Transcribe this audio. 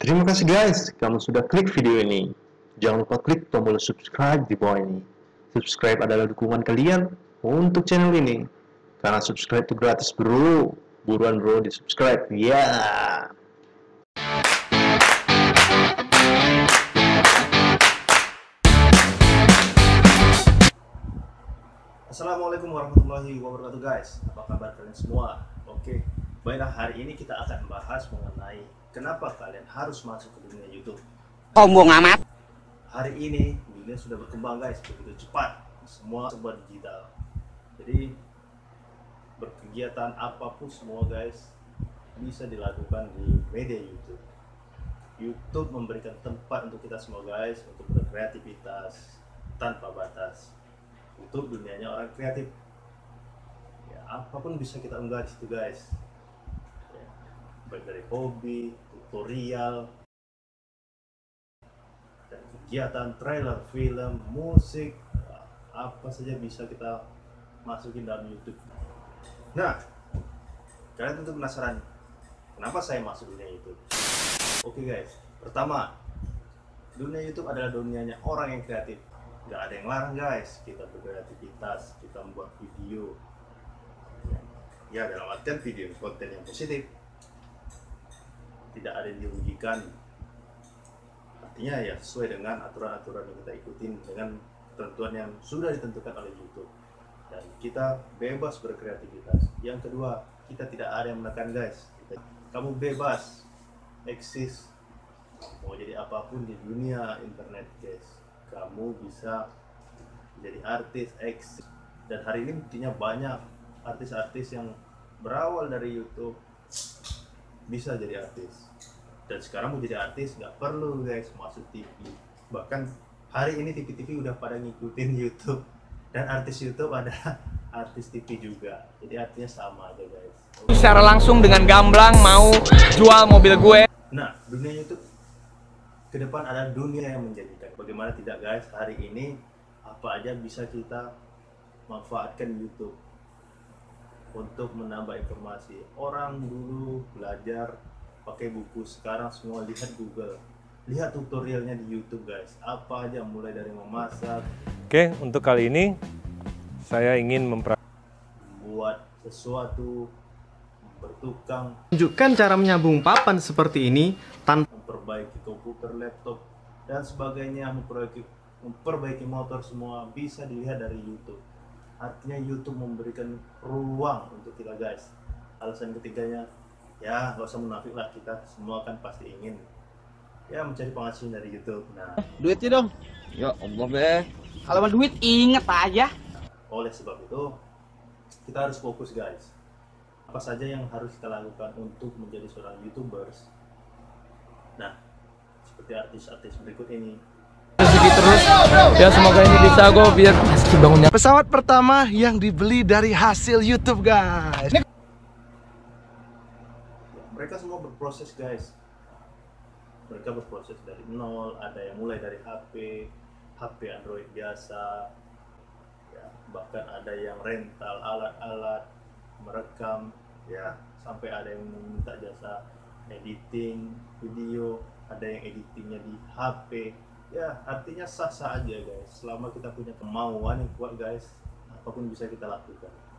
kasih guys, kamu sudah klik video ini. Jangan lupa klik tombol subscribe di bawah ini. Subscribe adalah dukungan kalian untuk channel ini. Karena subscribe itu gratis bro. Buruan bro di subscribe. Ya. Assalamualaikum warahmatullahi wabarakatuh guys Apa kabar kalian semua? Oke Baiklah hari ini kita akan bahas mengenai Kenapa kalian harus masuk ke dunia Youtube. Sombong amat. Hari ini dunia sudah berkembang guys Begitu cepat. Semua serba digital. Jadi Berkegiatan apa pun semua guys Bisa dilakukan di media Youtube. YouTube memberikan tempat untuk kita semua guys Untuk berkreativitas Tanpa batas. YouTube dunianya orang kreatif. Ya apa pun bisa kita unggah di situ guys baik dari hobi tutorial dan kegiatan trailer film musik apa saja bisa kita masukin dalam YouTube. Nah kalian tentu penasaran kenapa saya masuk dunia YouTube? Oke guys. Pertama dunia YouTube adalah dunianya orang yang kreatif. Nggak ada yang larang guys. Kita berkreativitas kita membuat video. Ya dalam artian video konten yang positif tidak ada yang dirugikan. Artinya ya sesuai dengan aturan-aturan yang kita ikutin dengan ketentuan yang sudah ditentukan oleh YouTube. Dan kita bebas berkreativitas. Yang kedua kita tidak ada yang menekan guys. Kamu bebas eksis. Mau jadi apa pun di dunia internet guys. Kamu bisa jadi artis X. Dan hari ini buktinya banyak artis-artis yang berawal dari YouTube bisa jadi artis dan sekarang mau jadi artis nggak perlu guys masuk TV bahkan hari ini TV-TV udah pada ngikutin YouTube dan artis YouTube ada artis TV juga jadi artinya sama aja guys Secara langsung dengan gamblang mau jual mobil gue. Nah, dunia YouTube ke depan ada dunia yang menjadikan. Bagaimana tidak guys, hari ini apa aja bisa kita manfaatkan YouTube untuk menambah informasi. Orang dulu belajar pakai buku, sekarang semua lihat Google. Lihat tutorialnya di YouTube guys. Apa aja mulai dari memasak, Oke, untuk kali ini saya ingin mempra buat sesuatu, bertukang, Tunjukkan cara menyambung papan seperti ini tanpa memperbaiki komputer, laptop, dan sebagainya, memperbaiki, memperbaiki motor semua bisa dilihat dari YouTube. Artinya YouTube memberikan ruang untuk kita guys. Alasan ketiganya, ya nggak usah munafik lah kita semua kan pasti ingin ya mencari penghasilan dari YouTube. Nah, Duitnya dong. Ya Allah be. Kalau mau duit inget aja. oleh sebab itu kita harus fokus guys. Apa saja yang harus kita lakukan untuk menjadi seorang YouTubers? Nah, seperti artis-artis berikut ini, Ya semoga ini bisa gue biar bangunnya pesawat pertama yang dibeli dari hasil YouTube guys. Mereka semua berproses guys. Mereka berproses dari nol ada yang mulai dari HP HP Android biasa ya bahkan ada yang rental alat-alat merekam ya sampai ada yang meminta jasa editing video ada yang editingnya di HP ya artinya sah-sah aja guys. Selama kita punya kemauan yang kuat guys apa pun bisa kita lakukan